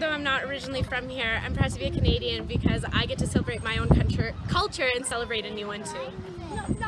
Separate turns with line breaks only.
though I'm not originally from here, I'm proud to be a Canadian because I get to celebrate my own country, culture and celebrate a new one too.